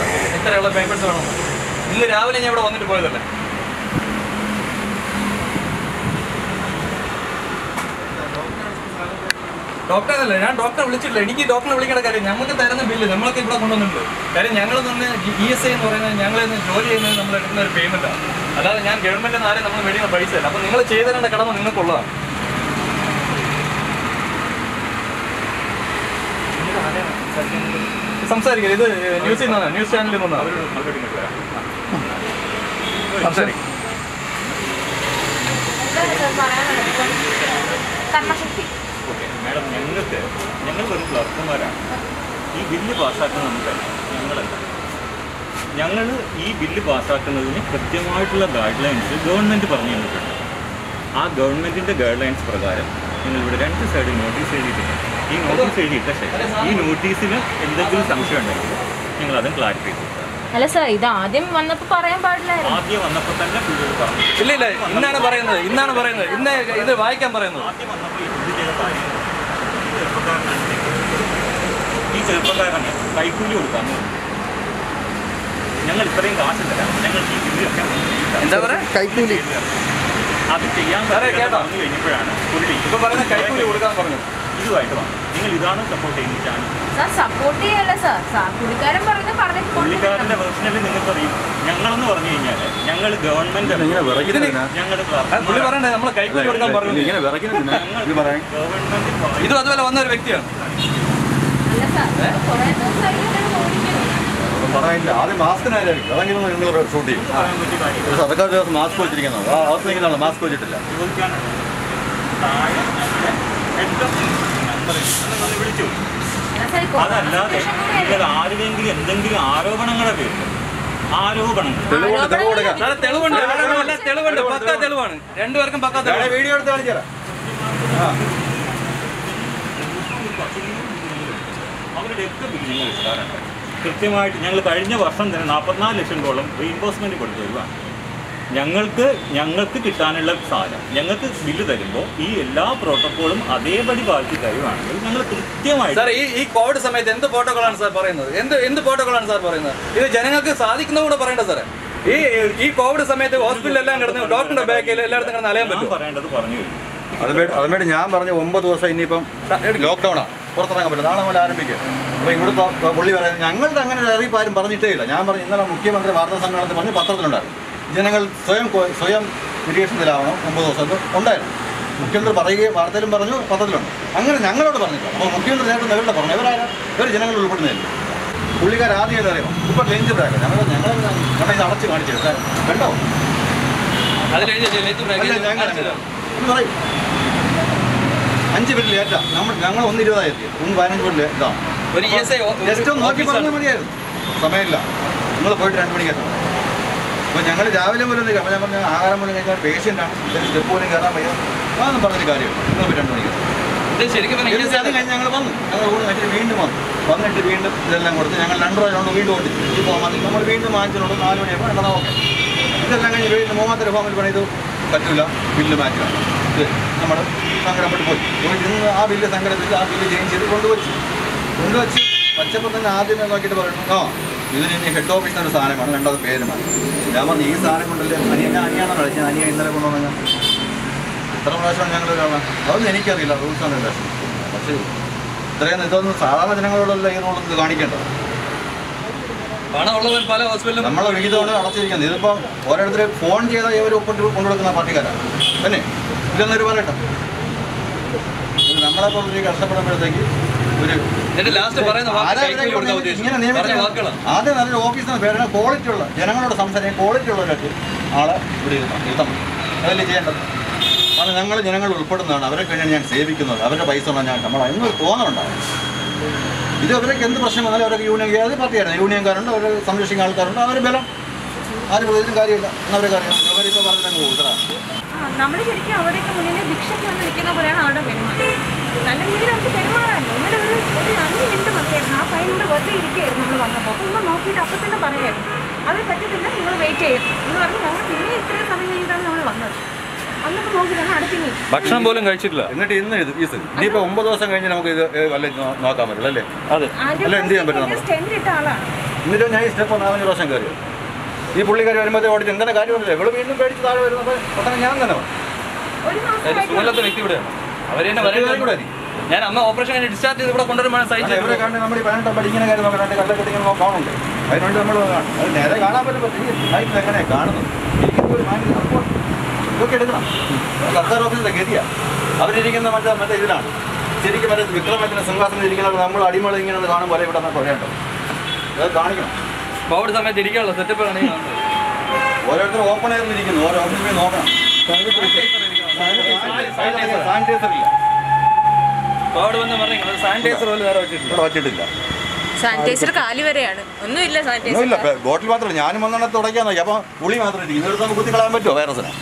Madam എത്രയുള്ള papers വേണം ഇന്ന് രാവിലെ ഞാൻ ഇവിടെ വന്നിട്ട് പോയതല്ലേ? ഡോക്ടറല്ല? ഞാൻ ഡോക്ടറെ വിളിച്ചിട്ടില്ല. എനിക്ക് ഡോക്ടറെ വിളിക്കേണ്ട കാര്യം ഞങ്ങൾക്ക് തരുന്ന ബില്ല് നമ്മളൊക്കെ ഇവിടെ കൊണ്ടുവന്നിട്ടുണ്ട്. കാര്യം ഞങ്ങൾ തന്നെ ഇ എസ് ഐ എന്ന് പറയുന്നത് ഞങ്ങൾ ജോലി ചെയ്യുന്നത് നമ്മൾ എടുക്കുന്ന ഒരു പേയ്മെന്റാണ് അല്ലാതെ ഞാൻ ഗവൺമെന്റിൽ നിന്ന് ആരെയും നമ്മൾ മേടിക്കുന്ന പൈസ അല്ല. അപ്പോൾ നിങ്ങൾ ചെയ്തതിന്റെ കടമ നിങ്ങൾക്കുള്ളതാണ്. സംസാരിക്കുക ഇത് ന്യൂസിൽ നിന്നാണ്. ന്യൂസ് ചാനലിൽ നിന്നാണ്. സംസാരിക്കും. മാഡം ഞങ്ങൾക്ക് ഞങ്ങൾ വെറും ക്ലർക്കുമാരാണ്. ഈ ബില്ല് പാസ്സാക്കുന്നത് നമുക്കല്ല ഞങ്ങളല്ല. ഞങ്ങൾ ഈ ബില്ല് പാസ്സാക്കുന്നതിന് കൃത്യമായിട്ടുള്ള ഗൈഡ് ലൈൻസ് ഗവൺമെന്റ് പറഞ്ഞു തന്നിട്ടുണ്ട്. ആ ഗവൺമെന്റിന്റെ ഗൈഡ് ലൈൻസ് പ്രകാരം നിങ്ങൾ ഇവിടെ രണ്ട് സൈഡ് നോട്ടീസ് എഴുതിയിട്ടുണ്ട്. ഈ നോട്ടീസ് എഴുതിയിട്ട ശേഷം ഈ നോട്ടീസിന് എന്തെങ്കിലും സംശയം ഉണ്ടെങ്കിൽ നിങ്ങൾ അതും ക്ലാരിഫൈ ചെയ്തു അല്ല സാർ ഇത് ആദ്യം വന്നപ്പോ പറയാൻ പാടില്ലായിരുന്നു. ആദ്യം വന്നപ്പോൾ തന്നെ ഇല്ല ഇല്ല ഇന്നാണ് പറയുന്നത് ഇന്നാണ് പറയുന്നത്. ഇന്ന് ഇത് വായിക്കാൻ പറയുന്നത്. ആദ്യം ചെയ്ത ഈ ചെറുപ്പക്കാരന് കൈക്കൂലി കൊടുക്കാൻ ഞങ്ങൾ ഇത്രയും കാശ് തരാം ഞങ്ങൾ ഈ ബില്ല് വെക്കാൻ എന്താ പറയാ? കൈക്കൂലി. അത് ചെയ്യാൻ? പറഞ്ഞു കഴിഞ്ഞപ്പോഴാണ് പുള്ളി ഇപ്പൊ പറയുന്ന കൈക്കൂലി കൊടുക്കാൻ പറഞ്ഞു. ഇതുമായിട്ട് വന്നു നിങ്ങൾ ഇതാണ് സപ്പോർട്ട് ചെയ്യുന്ന ചാനൽ സാർ സപ്പോർട്ട് ചെയ്യല്ല സാർ. സാർ പുള്ളിക്കാരൻ പറയുന്നത് പറഞ്ഞിട്ട് പുള്ളിക്കാരന്റെ നിങ്ങൾക്ക് നിങ്ങൾക്കറിയും ഞങ്ങളെന്ന് പറഞ്ഞു കഴിഞ്ഞാൽ ഞങ്ങൾ ഗവൺമെന്റ് പറഞ്ഞു. ഗവൺമെന്റ് ഇതും അതുപോലെ വന്ന ഒരു വ്യക്തിയാണ്. പറയാനില്ല. ആദ്യം മാസ്കിനായിരിക്കും അതെങ്കിലും നിങ്ങൾ ഷൂട്ട് ചെയ്യും. സർക്കാർ ദിവസം മാസ്ക് വെച്ചിരിക്കുന്നത് ആ അകത്ത് മാസ്ക് വെച്ചിട്ടില്ല. വിളിച്ചു അതല്ലാതെ? ആരുടെയെങ്കിലും എന്തെങ്കിലും ആരോപണങ്ങൾ. തെളിവുണ്ട് തെളിവുണ്ട് പക്കാ തെളിവാണ്. രണ്ടുപേർക്കും പക്കാ തെളിവ് വീഡിയോ എടുത്ത് അവരുടെയൊക്കെ കൃത്യമായിട്ട് ഞങ്ങൾ കഴിഞ്ഞ വർഷം തന്നെ നാൽപ്പത്തിനാല് ലക്ഷം ഡോളർ റീഇംബേഴ്സ്മെന്റ് കൊടുത്തു തരുവാണ്. ഞങ്ങൾക്ക് ഞങ്ങൾക്ക് കിട്ടാനുള്ള സാധനം ഞങ്ങൾക്ക് ബില്ല് തരുമ്പോൾ ഈ എല്ലാ പ്രോട്ടോക്കോളും അതേപടി പാലിച്ച് തരുവാണെങ്കിൽ ഞങ്ങൾ കൃത്യമായി സാർ ഈ ഈ കോവിഡ് സമയത്ത് എന്ത് പ്രോട്ടോകോളാണ് സാർ പറയുന്നത്? എന്ത് എന്ത് പ്രോട്ടോകോളാണ് സാർ പറയുന്നത്? ഇത് ജനങ്ങൾക്ക് സാധിക്കുന്ന കൂടെ പറയണ്ട സാറേ. ഈ ഈ കോവിഡ് സമയത്ത് ഹോസ്പിറ്റലെല്ലാം കിടന്ന് ഡോക്ടറുടെ ബാക്കിൽ എല്ലായിടത്തും കിടന്ന് അലയാൻ പറ്റും പറയേണ്ടത് പറഞ്ഞു അതുമേട്ട് ഞാൻ പറഞ്ഞ ഒമ്പത് ദിവസം ഇനിയിപ്പം ലോക്ക്ഡൗണാണ് പുറത്തിറങ്ങാൻ പറ്റില്ല. നാളെ മുതൽ ആരംഭിക്കുക. അപ്പോൾ ഇവിടുത്തെ പുള്ളി പറയുന്നത് ഞങ്ങളുടെ അങ്ങനെ ഒരു അറിയിപ്പ് ആരും പറഞ്ഞിട്ടേ ഇല്ല. ഞാൻ പറഞ്ഞു ഇന്നലെ മുഖ്യമന്ത്രി വാർത്താ സമ്മേളനത്തിൽ പറഞ്ഞ് പത്രത്തിലുണ്ടായിരുന്നു. ജനങ്ങൾ സ്വയം സ്വയം നിരീക്ഷണത്തിലാവണം. ഒമ്പത് ദിവസം ഉണ്ടായിരുന്നു. മുഖ്യമന്ത്രി പറയുകയും വാർത്തയിലും പറഞ്ഞു പത്രത്തിലുണ്ട് അങ്ങനെ ഞങ്ങളോട് പറഞ്ഞില്ല. അപ്പോൾ മുഖ്യമന്ത്രി നേരത്തെ നിങ്ങളുടെ പറഞ്ഞു. ഇവരായാലും ഇവർ ജനങ്ങൾ ഉൾപ്പെടുന്നില്ല പുള്ളിക്കാർ ആദ്യം ഏത് അറിയാം. ഇപ്പം ലെഞ്ച് ബ്രാക്ക് ഞങ്ങൾ ഞങ്ങൾ കണ്ട ഇത് അടച്ച് കാണിച്ചു കണ്ടോ ഞങ്ങൾ അഞ്ച് ബില്ല് ലേറ്റാ നമ്മൾ ഞങ്ങൾ ഒന്ന് ഇരുപതായി എത്തി. ഒന്ന് പതിനഞ്ച് ഇതാണ് ഒരു ഇ ജസ്റ്റ് ഒന്ന് നോക്കി പറഞ്ഞാൽ മതിയായിരുന്നു. സമയമില്ല. നിങ്ങൾ പോയിട്ട് രണ്ട് മണിക്ക് എത്തണം. അപ്പോൾ ഞങ്ങൾ രാവിലെ മുതൽ നിൽക്കാം അപ്പോൾ ഞാൻ പറഞ്ഞ ആഹാരം പോലും കഴിഞ്ഞാൽ പേഷ്യന്റാണ് സ്റ്റെപ്പ് പോലും കയറാൻ വയ്യ. അതൊന്നും പറഞ്ഞൊരു കാര്യം ഇന്ന് പോയി രണ്ട് മണിക്ക്. ശരിക്കും അത് കഴിഞ്ഞ് ഞങ്ങൾ വന്നു. ഞങ്ങൾ ഊണ് കഴിച്ചിട്ട് വീണ്ടും വന്നു. വന്നിട്ട് വീണ്ടും ഇതെല്ലാം കൊടുത്ത് ഞങ്ങൾ രണ്ട് പ്രാവശ്യം വീണ്ടും ഈ നമ്മൾ വീണ്ടും വാങ്ങിച്ചിട്ടുണ്ട് നാല് മണിയാകുമ്പോൾ എന്നാൽ ഓക്കെ. ഇതെല്ലാം കഴിഞ്ഞ് വീണ്ടും മൂന്നാമത്തെ ഫോമിൽ പണി പറ്റില്ല ബില്ല് മാറ്റണം ഇത് നമ്മൾ സങ്കടപ്പെട്ട് പോയി. ഇന്ന് ആ ബില്ല് ആ ബില്ല് ചേഞ്ച് ചെയ്ത് കൊണ്ടുവച്ചു. കൊണ്ടുവച്ച്. വച്ചപ്പോൾ തന്നെ ആദ്യമേ നോക്കിയിട്ട് പറയുന്നു ആ ഇതിന് ഇനി ഹെഡ് ഓഫീസിന് ഒരു സാധനമാണ് രണ്ടാമത് പേരുമാണ് ഞാൻ പറഞ്ഞു ഈ സാധനം കൊണ്ടല്ലേ അനിയനെ അനിയാണെന്ന് കളിച്ചത്? അനിയ ഇന്നലെ കൊണ്ടുവന്ന എത്ര പ്രാവശ്യമാണ് ഞങ്ങൾ കാണാൻ? അതൊന്നും എനിക്കറിയില്ല റൂൾസ് ആണ് ഇല്ല. പക്ഷേ ഇത്രയും ഇതൊന്നും സാധാരണ ജനങ്ങളോടല്ല ഈ ഇത് കാണിക്കേണ്ടത്. പണമുള്ളവർ പല ഹോസ്പിറ്റലിലും നമ്മളെ വിഹിതമാണ് അടച്ചിരിക്കുന്നത്. ഇതിപ്പോൾ ഓരോരുത്തർ ഫോൺ ചെയ്താൽ ഇവർ ഒപ്പിട്ട് കൊണ്ടുകൊടുക്കുന്ന പാർട്ടിക്കാരാണ്. തന്നെ ഇതൊന്നൊരു പറയട്ടെ? നമ്മളെ പോലെ കഷ്ടപ്പെടുമ്പോഴത്തേക്ക് ഒരു പറഞ്ഞ ആദ്യം നല്ലൊരു ഓഫീസിന് പേരാണ് ക്വാളിറ്റി ഉള്ള. ജനങ്ങളോട് സംസാരിക്കാൻ ക്വാളിറ്റി ഉള്ളവരൊക്കെ ആളെ ഇവിടെ ഇരുത്തണം അതല്ലേ ചെയ്യേണ്ടത്? കാരണം ഞങ്ങൾ ജനങ്ങൾ ഉൾപ്പെടുന്നതാണ്. അവരെ കഴിഞ്ഞാണ് ഞാൻ സേവിക്കുന്നത്. അവരുടെ പൈസ ഉള്ള ഞാൻ നമ്മൾ എന്നൊരു തോന്നലുണ്ടാവും ഇത് അവരൊക്കെ എന്ത് പ്രശ്നം വന്നാലും അവരൊക്കെ യൂണിയൻ ഏത് പാർട്ടിയാണ് യൂണിയൻകാരുണ്ട് അവർ സംരക്ഷിക്കുന്ന ആൾക്കാരുണ്ട്. അവർ ബലം. ആരും പ്രതിയും കാര്യമില്ല. എന്നവരെ കാര്യം അവരിപ്പോൾ പറഞ്ഞാൽ ഉത്തരവാദിത്വം നമ്മൾ ശരിക്കും അവരൊക്കെ മുന്നിൽ ഭിക്ഷയ്ക്ക് വന്ന് നിൽക്കുന്ന പോലെയാണ് അവരുടെ പെരുമാറ്റം. നല്ല രീതിയിൽ അവർക്ക് പെരുമാറാമല്ലോ ഇന്നലെ ഒരു ഒരു അഞ്ച് മിനിറ്റ് മതിയായിരുന്നു. ആ ഫൈൻ കൂടെ വെറുതെ ഇരിക്കുകയായിരുന്നു നമ്മൾ വന്നപ്പോൾ. അപ്പോൾ ഒന്ന് നോക്കിയിട്ട് അപ്പം തന്നെ പറയായിരുന്നു അത് പറ്റത്തില്ല നിങ്ങൾ വെയിറ്റ് ചെയ്യും. എന്ന് പറഞ്ഞ് നമ്മൾ പിന്നെ ഇത്രയും സമയം കഴിഞ്ഞിട്ടാണ് നമ്മൾ വന്നത്. ഭക്ഷണം പോലും കഴിച്ചിട്ടില്ല. എന്നിട്ട് ഇന്ന് ഇത് ഈ ഇനിയിപ്പോ ഒമ്പത് ദിവസം കഴിഞ്ഞ് നമുക്ക് ഇത് വല്ല നോക്കാൻ പറ്റില്ല അല്ലേ? അതെ. അല്ല, എന്ത് ചെയ്യാൻ പറ്റും എന്നിട്ട് ഞാൻ ഈ സ്റ്റെപ്പ് നാലഞ്ച് പ്രാവശ്യം കയറി ഈ പുള്ളിക്കാർ വരുമ്പോഴത്തെ ഓടിച്ച് എന്തെങ്കിലും കാര്യമൊന്നുമില്ല ഇവൾ വീണ്ടും പേടിച്ച് താഴെ വരുന്നത് പെട്ടെന്ന് ഞാൻ തന്നെ. സുഖമില്ലാത്ത വ്യക്തി ഇവിടെയാണ് അവർ തന്നെ വരാൻ കൂടെ മതി. ഞാൻ അന്ന് ഓപ്പറേഷൻ കഴിഞ്ഞ് ഡിസ്ചാർജ് ചെയ്ത് ഇവിടെ കൊണ്ടുവരുമ്പോൾ സഹിച്ചു ഇവരെ കാണുന്നത് നമ്മൾ പതിനെട്ടാം പഠിക്കുന്ന കാര്യം നോക്കാൻ രണ്ട് കല്ലൊക്കെ ഇങ്ങനെ കാണുന്നുണ്ട്. അതിനുവേണ്ടി നമ്മൾ കാണും. അത് നേരെ കാണാൻ പറ്റും ലൈഫ് മാന്യത അപ്പോൾ ഇതൊക്കെ എടുക്കണം. സർക്കാർ ഓഫീസിലെ ഗതിയാണ് അവരിരിക്കുന്ന മറ്റേ മറ്റേ ഇതിലാണ്. ശരിക്കും മറ്റേ വിക്രമത്തിന് സിംഹാസനം ഇരിക്കുന്നത് നമ്മൾ അടിമള ഇങ്ങനെ കാണുമ്പോൾ ഇവിടെ നിന്ന് കുറയണ്ടോ അത് കാണിക്കണം. കോവിഡ് സമയത്ത് ഇരിക്കാനുള്ള സെറ്റപ്പാണ് ഓരോരുത്തർ ഓപ്പൺ ഓരോ ഓഫീസിൽ നോക്കണം. സാനിറ്റൈസർ ഇല്ല. കോവിഡ് വന്ന് പറഞ്ഞു സാനിറ്റൈസർ പോലും വെച്ചിട്ടില്ല. സാനിറ്റൈസർ കാലി വരെയാണ്. ഒന്നുമില്ല സാനിറ്റൈസർ ബോട്ടിൽ മാത്രമല്ല. ഞാനും വന്നെണ്ണത്ത് തുടക്കാൻ നോക്കി അപ്പൊ പുളി മാത്രം ഇരിക്കും. ഇതെടുത്ത് നമുക്ക് കുത്തി കളയാൻ പറ്റുമോ? വൈറസിനെ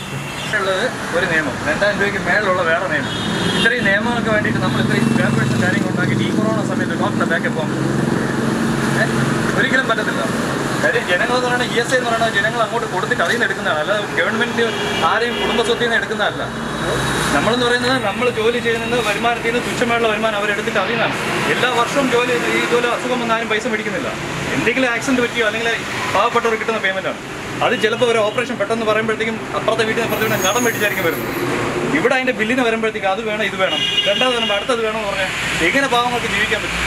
ഉള്ളത് ഒരു നിയമം. രണ്ടായിരം രൂപയ്ക്ക് മേലുള്ള വേറെ നിയമം. ഇത്രയും നിയമങ്ങൾക്ക് വേണ്ടിയിട്ട് നമ്മൾ ഇത്രയും പേപ്പേഴ്സും കാര്യങ്ങൾ ഉണ്ടാക്കിയിട്ട് ഈ കൊറോണ സമയത്ത് ഡോക്ടറുടെ ബാക്കപ്പ് പോകാൻ? ഒരിക്കലും പറ്റത്തില്ല. കാര്യം ജനങ്ങൾ എന്ന് പറയുന്നത് ഇ എസ് ഐ എന്ന് പറയുന്നത് ജനങ്ങൾ അങ്ങോട്ട് കൊടുത്തിട്ട് അതിൽ നിന്ന് എടുക്കുന്നതാണ്. അല്ലാതെ ഗവൺമെന്റ് ആരെയും കുടുംബസ്വത്തിൽ നിന്ന് എടുക്കുന്നതല്ല. നമ്മളെന്ന് പറയുന്നത് നമ്മൾ ജോലി ചെയ്യുന്നത് വരുമാനത്തിൽ നിന്ന് തുച്ഛമായുള്ള വരുമാനം അവരെടുത്തിട്ട് അതിൽ നിന്നാണ്. എല്ലാ വർഷവും ജോലി ഈ ജോലി അസുഖം വന്ന് ആരും പൈസ മേടിക്കുന്നില്ല. എന്തെങ്കിലും ആക്സിഡന്റ് പറ്റിയോ അല്ലെങ്കിൽ പാവപ്പെട്ടവർ കിട്ടുന്ന പേയ്മെന്റാണ് അത് ചിലപ്പോൾ ഒരു ഓപ്പറേഷൻ പെട്ടെന്ന് പറയുമ്പോഴത്തേക്കും അപ്പുറത്തെ വീട്ടിൽ അപ്പുറത്തെ വീട്ടിൽ കടം മേടിച്ചായിരിക്കും വരുന്നത്. ഇവിടെ അതിന്റെ ബില്ലിന് വരുമ്പോഴത്തേക്ക് അത് വേണം ഇത് വേണം. രണ്ടാമത് വേണം അടുത്തത് വേണം എന്ന് പറഞ്ഞാൽ എങ്ങനെ പാവങ്ങൾക്ക് ജീവിക്കാൻ പറ്റും?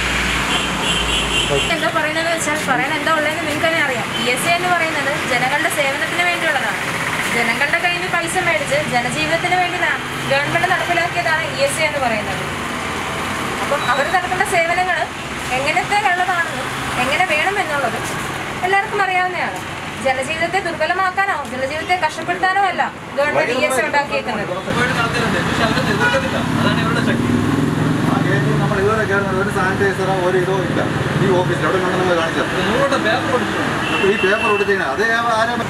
എന്താ പറയുന്നത് വെച്ചാൽ പറയാൻ എന്താ ഉള്ളതെന്ന് നിങ്ങൾക്ക് തന്നെ അറിയാം. പി എസ് സി എന്ന് പറയുന്നത് ജനങ്ങളുടെ സേവനത്തിന് വേണ്ടിയുള്ളതാണ്. ജനങ്ങളുടെ കയ്യിൽ നിന്ന് പൈസ മേടിച്ച് ജനജീവിതത്തിന് വേണ്ടിയതാണ് ഗവൺമെന്റ് നടപ്പിലാക്കിയതാണ് ഇ എസ് സി എന്ന് പറയുന്നത്. അപ്പം അവർ നടക്കേണ്ട സേവനങ്ങൾ എങ്ങനത്തെ ഉള്ളതാണെന്നും എങ്ങനെ വേണമെന്നുള്ളത് എല്ലാവർക്കും അറിയാവുന്നതാണ്. ജനജീവിതത്തെ ദുർബലമാക്കാനോ ജനജീവിതത്തെ കഷ്ടപ്പെടുത്താനോ അല്ല ഗവൺമെന്റ് ഇ എസ് സി ഉണ്ടാക്കിയേക്കുന്നത് ഒരുപാട് ആൾക്കാരുണ്ട് പക്ഷെ അവരൊന്നും എതിർക്കത്തില്ല അതാണ് ഇവരുടെ ശക്തി ആ നമ്മൾ കയറുന്നത് ഒരു സാനിറ്റൈസറോ ഒരു ഇതോ ഇല്ല. ഈ ഓഫീസിൽ അവിടെ നമ്മൾ കാണിച്ചത്. അപ്പോൾ ഈ പേപ്പർ കൊടുത്തിങ്ങനെ അത് ആരും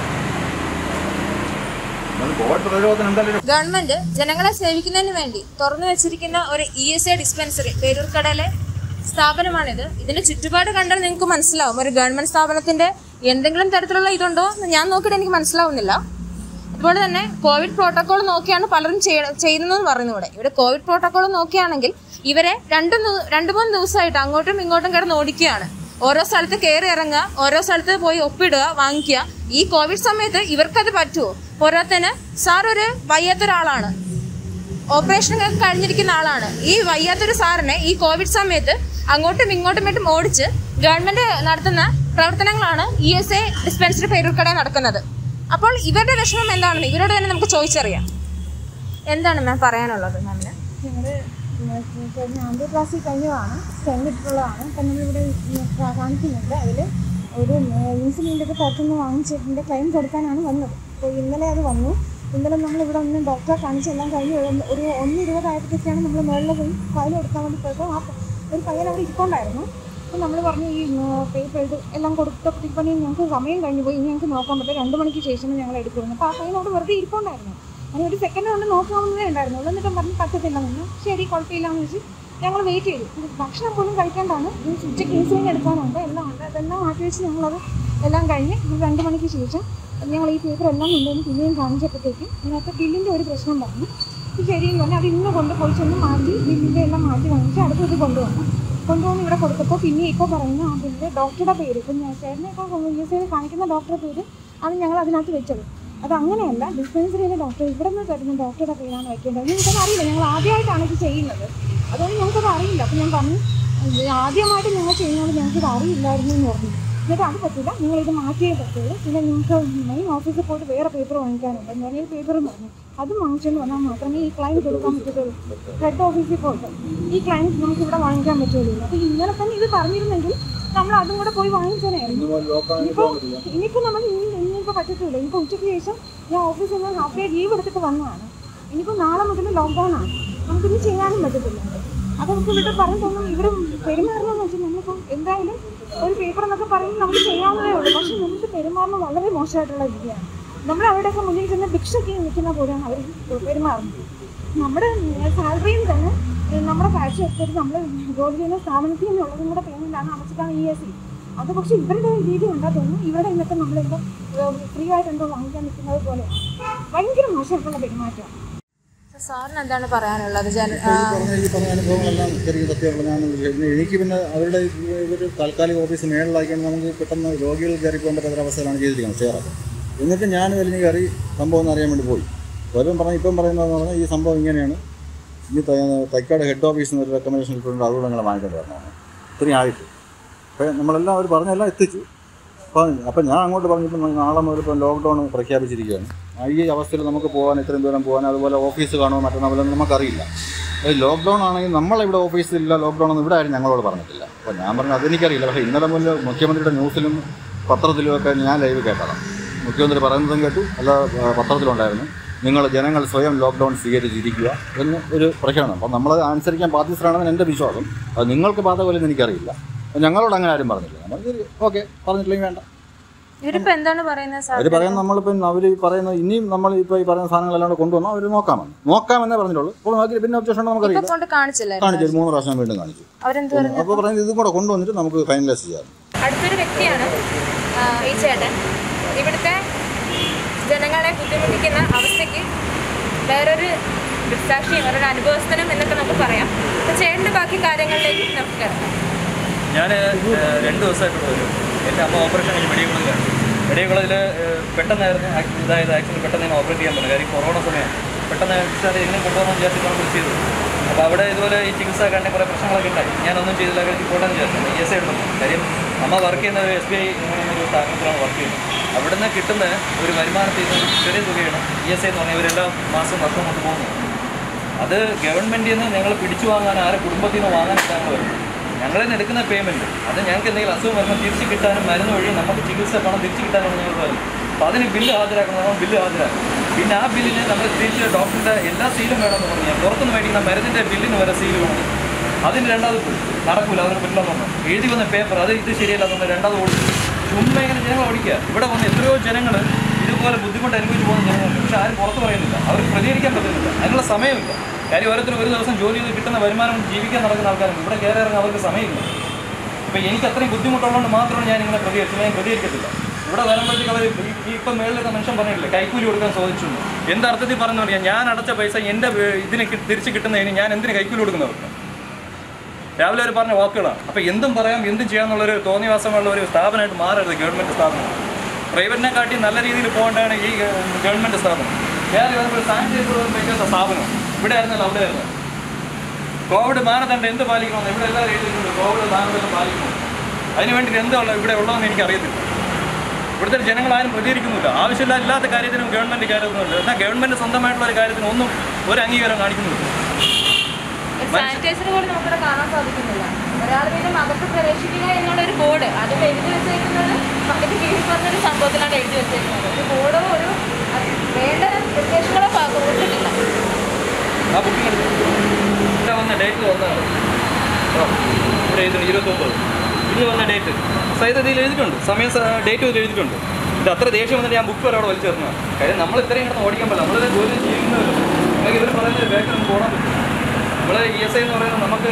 ഗവൺമെന്റ് ജനങ്ങളെ സേവിക്കുന്നതിന് വേണ്ടി തുറന്നു വെച്ചിരിക്കുന്ന ഒരു ഇ എസ് എ ഡിസ്പെൻസറി പേരൂർക്കടയിലെ സ്ഥാപനമാണിത്. ഇതിന്റെ ചുറ്റുപാട് കണ്ടാൽ നിങ്ങൾക്ക് മനസ്സിലാവും. ഒരു ഗവൺമെന്റ് സ്ഥാപനത്തിന്റെ എന്തെങ്കിലും തരത്തിലുള്ള ഇതുണ്ടോ എന്ന് ഞാൻ നോക്കിയിട്ട് എനിക്ക് മനസ്സിലാവുന്നില്ല. അതുപോലെ തന്നെ കോവിഡ് പ്രോട്ടോകോൾ നോക്കിയാണ് പലരും ചെയ്യ- ചെയ്യുന്നതെന്ന് പറയുന്നു ഇവിടെ. ഇവിടെ കോവിഡ് പ്രോട്ടോകോൾ നോക്കിയാണെങ്കിൽ ഇവരെ രണ്ട് രണ്ട് മൂന്ന് ദിവസമായിട്ട് അങ്ങോട്ടും ഇങ്ങോട്ടും കിടന്ന് ഓടിക്കുകയാണ്. ഓരോ സ്ഥലത്ത് കയറി ഇറങ്ങുക ഓരോ സ്ഥലത്ത് പോയി ഒപ്പിടുക വാങ്ങിക്കുക. ഈ കോവിഡ് സമയത്ത് ഇവർക്കത് പറ്റുമോ? പോരാത്തതിന് സാർ ഒരു വയ്യാത്തൊരാളാണ് ഓപ്പറേഷൻ കഴിഞ്ഞിരിക്കുന്ന ആളാണ്. ഈ വയ്യാത്തൊരു സാറിനെ ഈ കോവിഡ് സമയത്ത് അങ്ങോട്ടും ഇങ്ങോട്ടും മറ്റും ഓടിച്ച് ഗവൺമെന്റ് നടത്തുന്ന പ്രവർത്തനങ്ങളാണ് E S A dispensary Peroorkada നടക്കുന്നത്. അപ്പോൾ ഇവരുടെ വിഷമം എന്താണെന്ന് ഇവരോട് തന്നെ നമുക്ക് ചോദിച്ചറിയാം. എന്താണ് മാം പറയാനുള്ളത് മാമിന് ആദ്യ ക്ലാസ്സിൽ കഴിഞ്ഞതാണ്. സ്റ്റെൻഡ് ഇട്ടിട്ടുള്ളതാണ്. നമ്മളിവിടെ കാണിക്കുന്നുണ്ട്. അതിൽ ഒരു ഇൻസുലിന്റെ ഒക്കെ പുറത്തുനിന്ന് വാങ്ങിച്ചതിന്റെ ക്ലെയിം കൊടുക്കാനാണ് വന്നത്. അപ്പോൾ ഇന്നലെ അത് വന്നു. ഇന്നലെ നമ്മളിവിടെ ഒന്ന് ഡോക്ടറെ കാണിച്ച് എല്ലാം കഴിഞ്ഞ് ഒരു- ഒന്ന് ഇരുപതായപ്പോഴത്തേക്കാണ് നമ്മൾ മുകളിൽ പോയി ഫയൽ കൊടുക്കാൻ വേണ്ടി പോയപ്പോൾ ആ ഒരു പയ്യൻ അവിടെ ഇരിപ്പുണ്ടായിരുന്നു. അപ്പോൾ നമ്മൾ പറഞ്ഞു ഈ പേപ്പർ എഴുതി എല്ലാം കൊടുത്തപ്പോഴത്തേക്ക് പറഞ്ഞു ഞങ്ങൾക്ക് സമയം കഴിഞ്ഞു പോയി ഞങ്ങൾക്ക് നോക്കാൻ പറ്റില്ല. രണ്ട് മണിക്ക് ശേഷം ഞങ്ങൾ എടുക്കുന്നു അപ്പോൾ ആ ടൈം അവിടെ വെറുതെ ഇരിപ്പുണ്ടായിരുന്നു. അങ്ങനെ ഒരു സെക്കൻഡ് കൊണ്ട് നോക്കാവുന്നതേ ഉണ്ടായിരുന്നുള്ളൂ. എന്നിട്ട് പറഞ്ഞ് പറ്റത്തില്ല നിന്ന് ശരി കുഴപ്പമില്ല എന്ന് വെച്ച് ഞങ്ങൾ വെയിറ്റ് ചെയ്തു. ഭക്ഷണം പോലും കഴിക്കേണ്ടാണ്. ഉച്ചയ്ക്ക് ഇൻസുലിൻ എടുക്കാനുണ്ട്. എല്ലാം ഉണ്ട്. അതെല്ലാം മാറ്റി വെച്ച് ഞങ്ങളത് എല്ലാം കഴിഞ്ഞ് രണ്ട് മണിക്ക് ശേഷം ഞങ്ങൾ ഈ പേപ്പർ എല്ലാം കൊണ്ടുവന്ന് പിന്നെയും കാണിച്ചപ്പോഴത്തേക്കും ഇതിനകത്ത് ബില്ലിന്റെ ഒരു പ്രശ്നം പറഞ്ഞു ശരിയെന്ന് പറഞ്ഞാൽ അത് ഇന്ന് കൊണ്ട് പോയി ചെന്ന് മാറ്റി ബില്ലിന്റെ എല്ലാം മാറ്റി വാങ്ങിച്ച് അടുത്തത് കൊണ്ടുവന്നു. കൊണ്ടുവന്ന് ഇവിടെ കൊടുത്തപ്പോൾ പിന്നെ ഇപ്പോൾ പറയുന്ന ആ ഡോക്ടറുടെ പേര്. ഇപ്പം ഞാൻ ചേട്ടനെ ഇപ്പോൾ യു എസ് എയിൽ കാണിക്കുന്ന ഡോക്ടറുടെ പേര് അത് ഞങ്ങൾ അതിനകത്ത് വെച്ചത്. അത് അങ്ങനെയല്ല ഡിസ്പെൻസറിയിലെ ഡോക്ടർ ഇവിടെ നിന്ന് തരുന്ന ഡോക്ടറുടെ പേരാണ് വെക്കേണ്ടത് ഞങ്ങൾക്കത് അറിയില്ല. ഞങ്ങൾ ആദ്യമായിട്ടാണ് ഇത് ചെയ്യുന്നത്. അതുകൊണ്ട് ഞങ്ങൾക്കത് അറിയില്ല. അപ്പം ഞാൻ പറഞ്ഞു ആദ്യമായിട്ട് ഞങ്ങൾ ചെയ്യുന്നത് ഞങ്ങൾക്കിത് അറിയില്ലായിരുന്നു എന്ന് പറഞ്ഞു. എന്നിട്ട് അത് പറ്റില്ല. നിങ്ങൾ ഇത് മാറ്റിയേ പറ്റുള്ളൂ. പിന്നെ നിങ്ങൾക്ക് മെയിൻ ഓഫീസിൽ പോയിട്ട് വേറെ പേപ്പർ വാങ്ങിക്കാനുണ്ട്. ഈ പേപ്പർ പറഞ്ഞു. അത് വാങ്ങിച്ചുകൊണ്ട് വന്നാൽ മാത്രമേ ഈ ക്ലയൻസ് കൊടുക്കാൻ പറ്റത്തുള്ളൂ. ഹെഡ് ഓഫീസിൽ പോയിട്ട് ഈ ക്ലയൻസ് നമുക്ക് ഇവിടെ വാങ്ങിക്കാൻ പറ്റുള്ളൂ. അപ്പോൾ ഇന്നലെ തന്നെ ഇത് പറഞ്ഞിരുന്നെങ്കിൽ നമ്മൾ അതും കൂടെ പോയി വാങ്ങിച്ചേനായിരുന്നു ഇപ്പോൾ ഇനിയിപ്പോൾ നമ്മൾ ഇനി ഇനിയിപ്പോൾ പറ്റത്തില്ല. ഇനിയിപ്പോൾ ഉച്ചയ്ക്ക് ശേഷം ഞാൻ ഓഫീസിൽ നിന്ന് ഹാഫ് ഡേ ലീവ് എടുത്തിട്ട് വന്നതാണ്. ഇനിയിപ്പോൾ നാളെ മുതൽ ലോക്ക്ഡൗൺ ആണ്. നമുക്കിനി ചെയ്യാനും പറ്റത്തില്ല. അത് നമുക്ക് ഇവിടെ തോന്നുന്നു ഇവിടെ പെരുമാറണമെന്ന് വെച്ചാൽ നമ്മളിപ്പോൾ എന്തായാലും ഒരു പേപ്പർ എന്നൊക്കെ പറയുന്നത് നമുക്ക് ചെയ്യാവുന്നതേ ഉള്ളൂ. പക്ഷെ നമുക്ക് പെരുമാറുന്നത് വളരെ മോശമായിട്ടുള്ള രീതിയാണ്. നമ്മൾ അവിടെയൊക്കെ മുന്നിൽ ചെന്ന് ഭിക്ഷയ്ക്ക് നിൽക്കുന്ന പോലെയാണ് അവർ പെരുമാറുന്നത്. നമ്മുടെ സാലറിയിൽ തന്നെ നമ്മുടെ കാഴ്ച എടുത്തിട്ട് നമ്മൾ ജോലി ചെയ്യുന്ന സ്ഥാപനത്തിൽ നിന്നുള്ളതും കൂടെ പേയ്മെന്റാണ് അടച്ചിട്ടാണ് ഇ എസ് സി അത് പക്ഷേ ഇവരുടെ രീതി ഉണ്ടാ തോന്നുന്നു ഇവരുടെ ഇന്നത്തെ നമ്മളെന്തോ ഫ്രീ ആയിട്ട് എന്തോ വാങ്ങിക്കാൻ നിൽക്കുന്നത് പോലെയാണ്. ഭയങ്കര മോശമായിട്ടുള്ള പെരുമാറ്റം എന്താണ് പറയാനുള്ളത്? അനുഭവങ്ങളെല്ലാം ചെറിയ എനിക്ക് പിന്നെ അവരുടെ ഒരു താൽക്കാലിക ഓഫീസ് മേളിലാക്കിയാണ് നമുക്ക് പെട്ടെന്ന് രോഗികൾ കയറി പോകേണ്ട അവസരമാണ് ചെയ്തിരിക്കുന്നത് ഷെയറൊക്കെ എന്നിട്ട് ഞാൻ വലിയ കയറി സംഭവം എന്ന് അറിയാൻ വേണ്ടി പോയി. പോയപ്പം പറഞ്ഞ ഇപ്പം പറയുന്നതെന്ന് പറഞ്ഞാൽ ഈ സംഭവം ഇങ്ങനെയാണ്. ഇനി തൈക്കാട് ഹെഡ് ഓഫീസിൽ നിന്ന് ഒരു റെക്കമെൻഡേഷൻ ഇട്ടുണ്ട് അതുകൂടെ നിങ്ങൾ വാങ്ങിക്കൊണ്ട് വരണമെന്ന് ഇത്രയും ആയിട്ട്. അപ്പോൾ നമ്മളെല്ലാം അവർ പറഞ്ഞെല്ലാം എത്തിച്ചു. അപ്പം അപ്പം ഞാൻ അങ്ങോട്ട് പറഞ്ഞപ്പോൾ നാളെ മുതൽ ഇപ്പം ലോക്ക്ഡൗൺ പ്രഖ്യാപിച്ചിരിക്കുകയാണ്. ഈ അവസ്ഥയിൽ നമുക്ക് പോകാൻ ഇത്രയും ദൂരം പോകാൻ അതുപോലെ ഓഫീസ് കാണുമോ മറ്റൊന്നും അതുപോലെ നമുക്കറിയില്ല. ലോക്ക്ഡൗൺ ആണെങ്കിൽ നമ്മളിവിടെ ഓഫീസിലില്ല ലോക്ക്ഡൗൺ ഒന്നും ഇവിടെ ആരും ഞങ്ങളോട് പറഞ്ഞിട്ടില്ല. അപ്പോൾ ഞാൻ പറഞ്ഞു അതെനിക്കറിയില്ല. പക്ഷേ ഇന്നലെ മുതൽ മുഖ്യമന്ത്രിയുടെ ന്യൂസിലും പത്രത്തിലും ഒക്കെ ഞാൻ ലൈവ് കേട്ടതാണ്. മുഖ്യമന്ത്രി പറയുന്നതും കേട്ടു. അല്ല പത്രത്തിലുണ്ടായിരുന്നു. നിങ്ങൾ ജനങ്ങൾ സ്വയം ലോക്ക്ഡൗൺ സ്വീകരിച്ചിരിക്കുക എന്ന് ഒരു പ്രഖ്യാപനം. അപ്പം നമ്മൾ അനുസരിക്കാൻ ബാധ്യസ്ഥരാണെന്ന് എന്റെ വിശ്വാസം. അത് നിങ്ങൾക്ക് ബാധകമല്ലെന്ന് എനിക്കറിയില്ല. ഞങ്ങളോട് അങ്ങനെ ആരും പറഞ്ഞില്ല നമ്മൾ ഓക്കെ പറഞ്ഞിട്ടില്ലെങ്കിൽ വേണ്ട. ഇവരിപ്പോ എന്താണ് പറയുന്നത് അവർ പറയുന്നത് നമ്മളിപ്പം അവർ പറയുന്നത് ഇനിയും നമ്മൾ ഇപ്പോൾ ഈ പറയുന്ന സാധനങ്ങളെല്ലാം കൂടെ കൊണ്ടുവന്നാൽ അവർ നോക്കാമെന്ന്. നോക്കാമെന്നേ പറഞ്ഞിട്ടുള്ളൂ. അപ്പോൾ നോക്കി പിന്നെ ഒബ്ജക്ഷൻ നമുക്ക് നമുക്കറിയില്ല. കൊണ്ട് കാണിച്ചില്ലേ കാണിച്ചു മൂന്ന് പ്രാവശ്യം വീണ്ടും കാണിച്ചു. അപ്പൊ പറഞ്ഞു? അപ്പോൾ പറയുന്നത് ഇതും കൂടെ കൊണ്ടുവന്നിട്ട് നമുക്ക് ഫൈനലൈസ് ചെയ്യാം. അടുത്തൊരു വ്യക്തിയാണ് ഈ ചേട്ടൻ. ഇവിടുത്തെ ജനങ്ങളെ ബുദ്ധിമുട്ടിക്കുന്ന അവസ്ഥയ്ക്ക് വേറൊരു ദൃക്സാക്ഷിയും വേറൊരു അനുഭവസ്ഥനും എന്നൊക്കെ നമുക്ക് പറയാം. അപ്പൊ ചേട്ടന്റെ ബാക്കി കാര്യങ്ങളിലേക്ക് നമുക്ക് ഞാൻ രണ്ട് ദിവസമായിട്ട് എന്റെ അമ്മ ഓപ്പറേഷൻ കഴിഞ്ഞ് മെഡിക്കൽ കോളേജിലാണ് മെഡിക്കൽ കോളേജിൽ പെട്ടെന്നായിരുന്നു ഇതായത് ആക്സിഡന്റ് പെട്ടെന്ന് തന്നെ ഓപ്പറേറ്റ് ചെയ്യാൻ പറ്റും കാര്യം കൊറോണ സമയം. പെട്ടെന്ന് ഡിസ്ചാർജ് എങ്ങനെ കൊണ്ടുപോകണം വിചാരിച്ചിട്ടാണ് വിളിച്ച് ചെയ്തത്. അപ്പോൾ അവിടെ ഇതുപോലെ ഈ ചികിത്സ കണ്ടെ കുറേ പ്രശ്നങ്ങളൊക്കെ ഉണ്ടായി. ഞാനൊന്നും ചെയ്തില്ല കാര്യം പോട്ടെന്ന് വിചാരിച്ചു ഇ എസ് ഐ എടുത്തു. കാര്യം അമ്മ വർക്ക് ചെയ്യുന്ന ഒരു എസ് ബി ഐ ഒരു സ്ഥാപനത്തിലാണ് വർക്ക് ചെയ്യുന്നത്. അവിടെ നിന്ന് കിട്ടുന്ന ഒരു വരുമാനത്തിൽ നിന്ന് ചെറിയ തുകയാണ് ഇ എസ് ഐ എന്ന് പറഞ്ഞാൽ ഇവരെല്ലാം മാസം വർഷം കൊണ്ട് പോകുന്നത്. അത് ഗവൺമെന്റിൽ നിന്ന് ഞങ്ങൾ പിടിച്ചു വാങ്ങാൻ ആരെ കുടുംബത്തിൽ നിന്ന് വാങ്ങാൻ ഇഷ്ടങ്ങൾ വരും ഞങ്ങളിൽ നിന്ന് എടുക്കുന്ന പേയ്മെന്റ് അത് ഞങ്ങൾക്ക് എന്തെങ്കിലും അസുഖം വരുമ്പോൾ തിരിച്ച് കിട്ടാനും മരുന്ന് വഴി നമുക്ക് ചികിത്സ പണം തിരിച്ച് കിട്ടാനാണ് ഞങ്ങൾ വരും അപ്പോൾ അതിന് ബില്ല് ഹാജരാക്കണം? ബില്ല് ഹാജരാക്കും. പിന്നെ ആ ബില്ലിന് നമ്മൾ തിരിച്ച് ഡോക്ടറിന്റെ എല്ലാ സീലും വേണമെന്ന് പറഞ്ഞു. ഞാൻ പുറത്തുനിന്ന് മേടിക്കുന്ന മരുന്നിന്റെ ബില്ലിന് വരെ സീൽ വേണം അതിന് രണ്ടാമത് പോയി. നടക്കൂല അതിന് പറ്റില്ലെന്ന് എഴുതി വന്ന പേപ്പർ അത് ഇത് ശരിയല്ല നമ്മൾ രണ്ടാമത് ഓടിച്ചു ചുമ്മാ ഇങ്ങനെ ജനങ്ങൾ ഓടിക്കുക. ഇവിടെ വന്ന് എത്രയോ ജനങ്ങൾ ഇതുപോലെ ബുദ്ധിമുട്ട് അനുഭവിച്ച് പോകുന്ന ജനങ്ങൾ പക്ഷെ ആരും പുറത്ത് പറയുന്നില്ല. അവർക്ക് പ്രതികരിക്കാൻ പറ്റുന്നില്ല. അതിനുള്ള സമയമില്ല. കാര്യം ഓരോരുത്തരും ഒരു ദിവസം ജോലി ചെയ്ത് കിട്ടുന്ന വരുമാനം ജീവിക്കാൻ നടക്കുന്ന ആൾക്കാരുണ്ട്. ഇവിടെ കയറി ഇറങ്ങാൻ അവർക്ക് സമയമില്ല. ഇപ്പം എനിക്ക് അത്രയും ബുദ്ധിമുട്ടുള്ളതുകൊണ്ട് മാത്രമാണ് ഞാൻ ഇങ്ങനെ പ്രതികരിച്ചത് ഞാൻ പ്രതികരിക്കത്തില്ല ഇവിടെ വരുമ്പോഴത്തേക്ക് അവർ ഇപ്പം മേളിലൊക്കെ മനുഷ്യൻ പറഞ്ഞിട്ടില്ല കൈക്കൂലി കൊടുക്കാൻ ചോദിച്ചു. എന്ത് അർത്ഥത്തിൽ പറഞ്ഞു പറയാം ഞാൻ അടച്ച പൈസ എന്റെ ഇതിന് തിരിച്ച് കിട്ടുന്നതിന് ഞാൻ എന്തിന് കൈക്കൂലി കൊടുക്കുന്നവർക്ക്? രാവിലെ അവർ പറഞ്ഞ വാക്കുകളാണ്. അപ്പോൾ എന്തും പറയാം എന്തും ചെയ്യാമെന്നുള്ളൊരു തോന്നിവാസമുള്ള ഒരു സ്ഥാപനമായിട്ട് മാറരുത് ഗവൺമെന്റ് സ്ഥാപനം. പ്രൈവറ്റിനെ കാട്ടി നല്ല രീതിയിൽ പോകേണ്ടതാണ് ഈ ഗവൺമെന്റ് സ്ഥാപനം. വേറെ ഒരു സാനിറ്റൈസർ സ്ഥാപനം. ഇവിടെ ആയിരുന്നല്ലോ അവിടെ ആയിരുന്നു കോവിഡ് മാനദണ്ഡം എന്ത് പാലിക്കണമെന്ന് ഇവിടെ എല്ലാം എഴുതിയിട്ടുണ്ട്. കോവിഡ് മാനദണ്ഡം പാലിക്കണം. അതിന് വേണ്ടി എന്തുള്ള ഇവിടെ ഉള്ളതെന്ന് എനിക്കറിയത്തില്ല ഇവിടുത്തെ ജനങ്ങൾ ആരും പ്രതികരിക്കുന്നില്ല. ആവശ്യമില്ലാത്ത കാര്യത്തിനും ഗവൺമെന്റ് കയറുന്നുണ്ട് എന്നാൽ ഗവൺമെന്റ് സ്വന്തമായിട്ടുള്ള ഒരു കാര്യത്തിന് ഒന്നും ഒരു അംഗീകാരം കാണിക്കുന്നില്ല. സാനിറ്റൈസർ പോലും നമുക്കിവിടെ കാണാൻ സാധിക്കുന്നില്ല. ഒരാൾ വീണ്ടും അകത്ത് പ്രവേശിക്കുക എന്നുള്ള ഒരു ബോർഡ്. അത് എഴുതി വെച്ചേക്കുന്നത് പക്കത്ത് കീഴിൽ പറഞ്ഞൊരു സംഭവത്തിലാണ് എഴുതി വെച്ചേക്കുന്നത്. ഒരു ബോർഡോ ഒരു വേണ്ട നിർദ്ദേശങ്ങളോ കൊടുത്തിട്ടില്ല. ആ ബുക്കിംഗ് ഇവിടെ വന്ന ഡേറ്റ് വന്നതാണ്. ഇവിടെ എഴുതുന്നു ഇരുപത്തൊമ്പത്. ഇതിൽ വന്ന ഡേറ്റ് സൈത് ഇതിൽ എഴുതിയിട്ടുണ്ട്. സമയം ഡേറ്റ് ഇതിൽ എഴുതിയിട്ടുണ്ട്. ഇത് അത്ര ദേഷ്യം വന്നിട്ട് ഞാൻ ബുക്ക് വരെ അവിടെ വലിച്ചു തരുന്നതാണ് കാര്യം നമ്മൾ ഇത്രയും കിടന്ന് ഓടിക്കാൻ പറ്റില്ല. നമ്മളിത് ജോലി ചെയ്യുന്നവരും നമുക്ക് ഇവർ പറയുന്നത് ബാക്കിൽ നമുക്ക് പോകാൻ പറ്റും നമ്മൾ ഇ എസ് ഐ എന്ന് പറയുന്നത് നമുക്ക്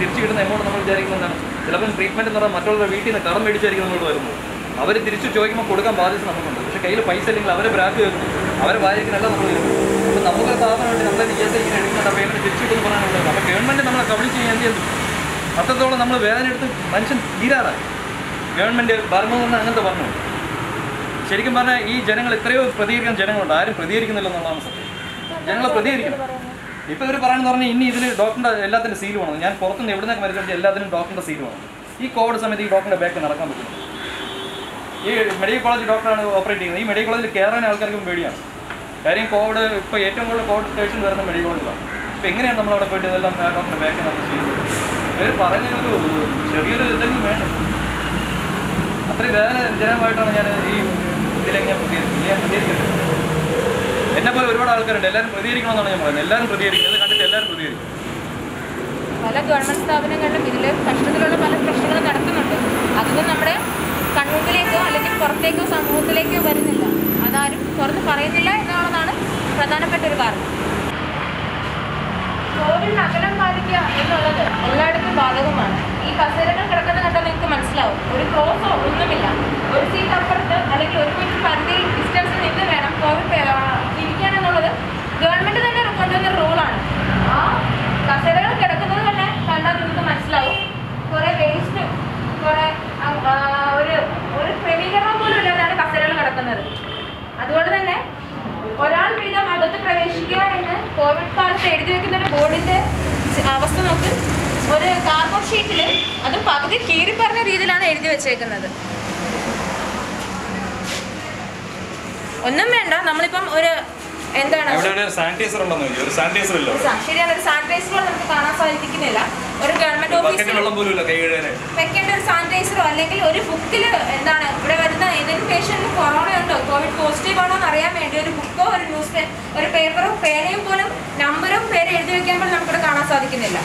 തിരിച്ചു കിട്ടുന്ന എമൗണ്ട് നമ്മൾ വിചാരിക്കുന്നതാണ് ചിലപ്പോൾ ട്രീറ്റ്മെന്റ് എന്ന് പറഞ്ഞാൽ മറ്റുള്ളവരുടെ വീട്ടിൽ നിന്ന് കടം മേടിച്ചായിരിക്കും നമ്മൾ വരുന്നത്. അവർ തിരിച്ചു ചോദിക്കുമ്പോൾ കൊടുക്കാൻ ബാധ്യത നമുക്കുണ്ട്. പക്ഷേ കയ്യിൽ പൈസ ഇല്ലെങ്കിൽ അവരെ ബ്രാക്ക് വരുന്നു അവരെ വായിക്കുന്നല്ല നമ്മൾ വരുന്നത് അപ്പോൾ നമുക്ക് സ്ഥാപനമായിട്ട് നമ്മൾ ഇ എസ് ഐ ഇങ്ങനെ എടുക്കുന്ന പേരിൽ തിരിച്ചു കിട്ടുമെന്ന് പറയാനുള്ളത് അപ്പോൾ ഗവൺമെന്റ് നമ്മളെ കബളിച്ച് ചെയ്യാൻ ചെയ്തു അത്രത്തോളം നമ്മൾ വേദന എടുത്ത് മനുഷ്യൻ തീരാറായി. ഗവൺമെന്റ് ഭരണമെന്ന് അങ്ങനത്തെ പറഞ്ഞു ശരിക്കും പറഞ്ഞാൽ ഈ ജനങ്ങൾ എത്രയോ പ്രതികരിക്കുന്ന ജനങ്ങളുണ്ട്. ആരും പ്രതികരിക്കുന്നില്ല എന്നുള്ളതാണ് സത്യം. ജനങ്ങൾ പ്രതികരിക്കണം. ഇപ്പോൾ ഇവർ പറയുന്നത് പറഞ്ഞാൽ ഇനി ഇതിൽ ഡോക്ടറിന്റെ എല്ലാത്തിന്റെ സീൽ വേണം. ഞാൻ പുറത്തുനിന്ന് എവിടെ നിന്നൊക്കെ മരുന്ന് എല്ലാത്തിനും ഡോക്ടറിന്റെ സീൽ വേണം. ഈ കോവിഡ് സമയത്ത് ഈ ഡോക്ടറിന്റെ ബാക്ക് നടക്കാൻ പറ്റും ഈ മെഡിക്കൽ കോളേജ് ഡോക്ടറാണ് ഓപ്പറേറ്റ് ചെയ്യുന്നത്. ഈ മെഡിക്കൽ കോളേജിൽ കയറാൻ ആൾക്കാർക്കും പേടിയാണ്. കാര്യം കോവിഡ് ഇപ്പോൾ ഏറ്റവും കൂടുതൽ കോവിഡ് സ്റ്റേഷൻ വരുന്ന മെഡിക്കോളിലാണ് അപ്പോൾ എങ്ങനെയാണ് നമ്മൾ അവിടെ പോയിട്ട് ഇതെല്ലാം ഡോക്ടറെ ബാക്ക് നമ്മൾ ചെയ്യുന്നത്? ഇവർ പറഞ്ഞൊരു ചെറിയൊരു ഇതെങ്കിലും വേണം അത്രയും വേദന ജനമായിട്ടാണ് ഞാൻ ഈ ഇതിലേക്ക് ഞാൻ പ്രതികരിക്കുന്നത് ഞാൻ പ്രതികരിക്കുന്നത് എന്നെ പോലെ ഒരുപാട് ആൾക്കാരുണ്ട്. എല്ലാവരും പ്രതികരിക്കണമെന്നാണ് ഞാൻ പറയുന്നത്. എല്ലാവരും പ്രതികരിക്കും. അത് കണ്ടിട്ട് എല്ലാവരും പ്രതികരിക്കും. പല ഗവൺമെന്റ് സ്ഥാപനങ്ങളിലും ഇതിൽ കഷ്ടത്തിലുള്ള പല പ്രശ്നങ്ങളും നടക്കുന്നുണ്ട്. അതൊന്നും നമ്മുടെ കണ്ണൂരിലേക്കോ അല്ലെങ്കിൽ പുറത്തേക്കോ സമൂഹത്തിലേക്കോ വരുന്നില്ല. അതാരും തുറന്ന് പറയുന്നില്ല. ഒരു കാരണം. കോവിഡിന് അകലം പാലിക്കുക ബാധകമാണ്. ഈ കസേരകൾ കിടക്കുന്ന കണ്ടാൽ നിങ്ങൾക്ക് മനസ്സിലാവും. ഒരു ക്ലോസോ ഒന്നുമില്ല. ഒരു സീറ്റ് അപ്പുറത്ത് അല്ലെങ്കിൽ ഒരു മീറ്റർ പരിധി ഡിസ്റ്റൻസ് നിന്ന് വേണം കോവിഡ് ഇരിക്കാൻ എന്നുള്ളത്. ഗവൺമെന്റ് തന്നെ കൊണ്ടുവന്ന റൂളാണ് ആ കസേരകൾ കിടക്കുന്നത് തന്നെ കണ്ടാൽ നിങ്ങൾക്ക് മനസ്സിലാവും. കുറെ വേസ്റ്റും കുറെ ഒരു ഒരു ക്രമീകരണം പോലും ഇല്ലാതാണ് കസേരകൾ കിടക്കുന്നത്. അതുകൊണ്ട് തന്നെ ഒരാൾ വീതം അകത്ത് പ്രവേശിക്കുക എന്ന് കോവിഡ് കാലത്ത് എഴുതി വെക്കുന്ന ഒരു ബോർഡിന്റെ അവസ്ഥ നോക്ക്. ഒരു കാർബോർഡ് ഷീറ്റിൽ അത് പകുതി കീറി പറഞ്ഞ രീതിയിലാണ് എഴുതി വെച്ചേക്കുന്നത്. ഒന്നും വേണ്ട നമ്മളിപ്പം ഒരു എന്താണ്? സാനിറ്റൈസർ ഉണ്ടെന്ന് ഒരു സാനിറ്റൈസർ ഇല്ലോ ശരിയാണ് ഒരു സാനിറ്റൈസർ നമുക്ക് കാണാൻ സാധിക്കുന്നില്ല. ഒരു ഗവൺമെന്റ് ഓഫീസിൽ വെക്കേണ്ട ഒരു സാനിറ്റൈസറോ അല്ലെങ്കിൽ ഒരു ബുക്കിൽ എന്താണ് ഇവിടെ വരുന്ന ഏതെങ്കിലും പേഷ്യന്റിന് കൊറോണ ഉണ്ടോ? കോവിഡ് പോസിറ്റീവ് ആണോ എന്ന് അറിയാൻ വേണ്ടി ഒരു ബുക്കോ ഒരു ന്യൂസ് ഒരു പേപ്പറോ പേനയും പോലും നമ്പറും പേര് എഴുതി വെക്കാൻ പോലും നമുക്കിവിടെ കാണാൻ സാധിക്കുന്നില്ല.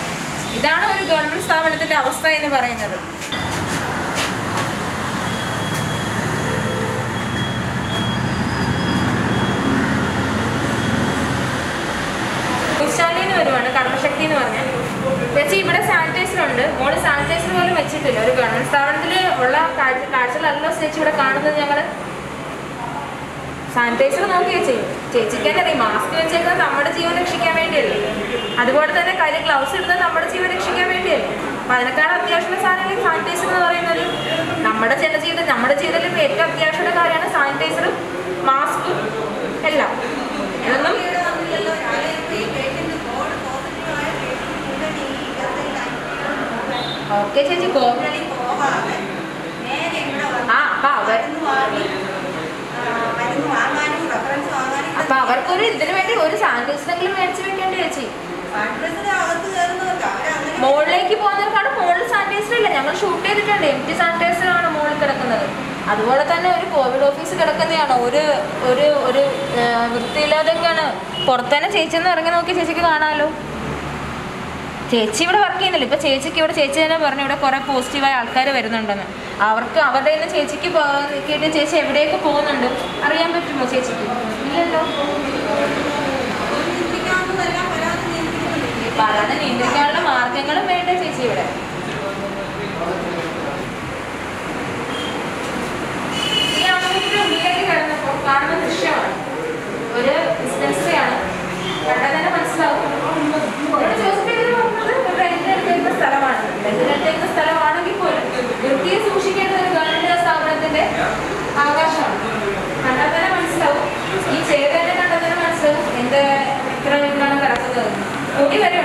ഇതാണ് ഒരു ഗവൺമെന്റ് സ്ഥാപനത്തിന്റെ അവസ്ഥ എന്ന് പറയുന്നത് വിശാലിന്ന് വരുവാണ് കർമ്മശക്തി എന്ന് പറഞ്ഞാൽ ചേച്ചി ഇവിടെ സാനിറ്റൈസർ ഉണ്ട് മോൾ സാനിറ്റൈസർ പോലും വെച്ചിട്ടില്ല ഒരു ഗവൺമെന്റ് സ്ഥാപനത്തിൽ ഉള്ള കാഴ്ച കാഴ്ചകളല്ലോ ചേച്ചി ഇവിടെ കാണുന്നത് ഞങ്ങൾ? സാനിറ്റൈസർ നോക്കി വെച്ചു ചേച്ചിക്ക് തന്നെ അറിയാം? മാസ്ക് വെച്ചേക്കുന്നത് നമ്മുടെ ജീവൻ രക്ഷിക്കാൻ വേണ്ടിയല്ലേ? അതുപോലെ തന്നെ കാര്യം ഗ്ലൗസ് ഇടുന്നത് നമ്മുടെ ജീവൻ രക്ഷിക്കാൻ വേണ്ടിയല്ലേ? അപ്പൊ അതിനേക്കാൾ അത്യാവശ്യമുള്ള സാധനങ്ങൾ സാനിറ്റൈസർ എന്ന് പറയുന്നത്. നമ്മുടെ ജനജീവിതം നമ്മുടെ ജീവിതത്തിൽ ഏറ്റവും അത്യാവശ്യമുള്ള കാര്യമാണ് സാനിറ്റൈസറും മാസ്കും എല്ലാം. ഇതൊന്നും ഓക്കെ ചേച്ചി കോ ആ അപ്പൊ അവർ അവർക്കൊരു ഇതിനു വേണ്ടി ഒരു സാനിറ്റൈസറെങ്കിലും മേടിച്ച് വെക്കേണ്ടി ചേച്ചി. മുകളിലേക്ക് പോകുന്നവർക്കാണ് മുകളിൽ സാനിറ്റൈസർ ഇല്ല ഞങ്ങൾ ഷൂട്ട് ചെയ്തിട്ടുണ്ട്. എം ടി സാനിറ്റൈസർ ആണ് മുകളിൽ കിടക്കുന്നത്. അതുപോലെ തന്നെ ഒരു കോവിഡ് ഓഫീസ് കിടക്കുന്നതാണ്. ഒരു ഒരു ഒരു വൃത്തിയില്ലാതെ വൃത്തിയില്ലാതൊക്കെയാണ് പുറത്തുതന്നെ ചേച്ചി ഇറങ്ങി നോക്കി ചേച്ചിക്ക് കാണാമല്ലോ ചേച്ചി ഇവിടെ വർക്ക് ചെയ്യുന്നില്ല. ഇപ്പൊ ചേച്ചിക്ക് ഇവിടെ ചേച്ചി തന്നെ പറഞ്ഞു ഇവിടെ കുറെ പോസിറ്റീവായ ആൾക്കാർ വരുന്നുണ്ടെന്ന്. അവർക്ക് അവരുടെ നിന്ന് ചേച്ചിക്ക് കേട്ട് ചേച്ചി എവിടെയൊക്കെ പോകുന്നുണ്ട്? അറിയാൻ പറ്റുമോ ചേച്ചിക്ക്? ഇല്ലല്ലോ. പരാതി നിയന്ത്രിക്കാനുള്ള മാർഗങ്ങളും വേണ്ട ചേച്ചി ഇവിടെ. ഈ ആശുപത്രിയുടെ ഉള്ളിലേക്ക് കിടന്നപ്പോൾ കാണുന്ന ഒരു ഡിസ്പെൻസറിയാണ് കണ്ടാൽ തന്നെ മനസ്സിലാവും ഇവിടെ ഹോസ്പിറ്റലിൽ നോക്കുന്നത് ഒരു റെന്റ് എടുക്കുന്ന ഈ എത്ര വരെ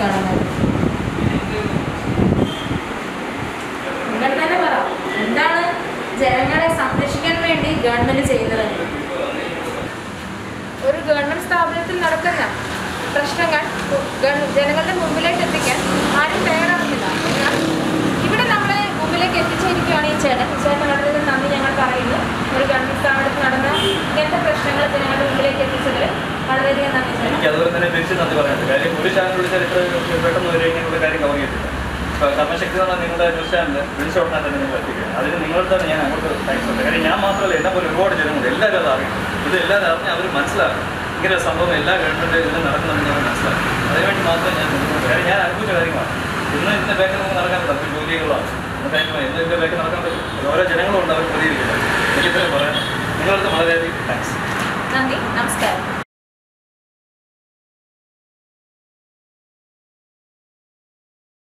കാണുന്നത്. നിങ്ങൾ തന്നെ പറ എന്താണ് ജനങ്ങളെ സംരക്ഷിക്കാൻ വേണ്ടി ഗവൺമെന്റ് ചെയ്യുന്നത്? ഗവൺമെന്റ് സ്ഥാപനത്തിൽ നടക്കുന്ന പ്രശ്നങ്ങൾ ജനങ്ങളുടെ മുമ്പിലേക്ക് എത്തിക്കാൻ ആരും തയ്യാറാകുന്നില്ല ഇവിടെ നമ്മളെ മുമ്പിലേക്ക് എത്തിച്ചിരിക്കുകയാണ് ഈ ചേട്ടൻ. ചേട്ടൻ വളരെ നന്ദി ഞങ്ങൾ പറയുന്നു. ഒരു ഗവൺമെന്റ് സ്ഥാപനത്തിൽ നടന്ന ഇങ്ങനത്തെ പ്രശ്നങ്ങൾ ജനങ്ങളുടെ മുമ്പിലേക്ക് എത്തിച്ചതിൽ വളരെയധികം നന്ദി ഞാൻ അങ്ങോട്ട് താങ്ക്സ് ഉണ്ട്. കാര്യം ഞാൻ മാത്രമല്ല എന്നെ പോലെ ഒരുപാട് ജനങ്ങളുണ്ട്. എല്ലാവരും അത് അറിയും. ഇത് എല്ലാവരും അറിഞ്ഞ് അവർ മനസ്സിലാക്കും. ഇങ്ങനെ സംഭവം എല്ലാ ഗവൺമെന്റും ഇതിൽ നടക്കണമെന്ന് ഞാൻ മനസ്സിലാക്കും. അതിനുവേണ്ടി മാത്രമേ ഞാൻ വേറെ ഞാൻ അനുഭവിച്ച കാര്യമാണ് ഇന്ന് ഇന്ന ബാക്കിൽ നമുക്ക് നടക്കാൻ പറ്റും ജോലികളാണ്. ഇന്ന് ഇന്ന് ഇന്ന ബാക്കിൽ നടക്കാൻ പറ്റും. ഓരോ ജനങ്ങളും ഉണ്ട്. അവർ പ്രതികരിക്കുന്നത് എനിക്കിത്രയും പറയാം നിങ്ങൾക്ക് വളരെയധികം താങ്ക്സ് നന്ദി. നമസ്കാരം.